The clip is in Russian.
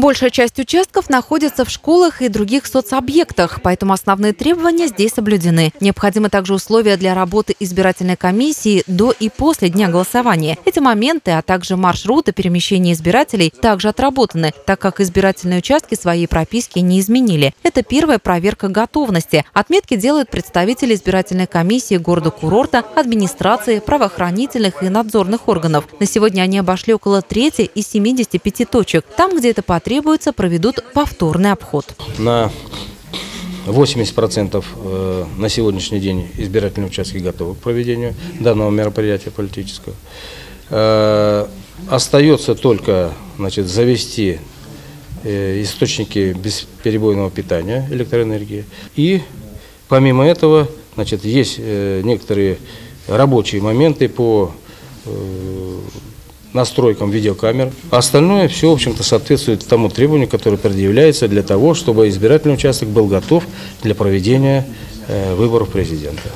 Большая часть участков находится в школах и других соцобъектах, поэтому основные требования здесь соблюдены. Необходимы также условия для работы избирательной комиссии до и после дня голосования. Эти моменты, а также маршруты перемещения избирателей также отработаны, так как избирательные участки своей прописки не изменили. Это первая проверка готовности. Отметки делают представители избирательной комиссии города-курорта, администрации, правоохранительных и надзорных органов. На сегодня они обошли около трети из 75 точек. Там, где это потребуется, проведут повторный обход. На 80% э, на сегодняшний день избирательные участки готовы к проведению данного мероприятия политического. Э, остается только значит, завести э, источники бесперебойного питания электроэнергии. И помимо этого значит, есть некоторые рабочие моменты по настройкам видеокамер. А остальное все, в общем-то, соответствует тому требованию, которое предъявляется для того, чтобы избирательный участок был готов для проведения э, выборов президента.